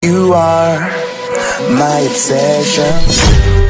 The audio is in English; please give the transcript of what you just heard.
You are my obsession.